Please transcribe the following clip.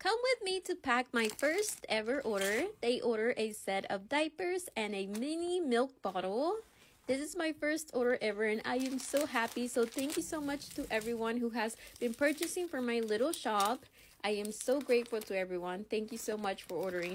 Come with me to pack my first ever order. They order a set of diapers and a mini milk bottle. This is my first order ever and I am so happy. So thank you so much to everyone who has been purchasing from my little shop. I am so grateful to everyone. Thank you so much for ordering.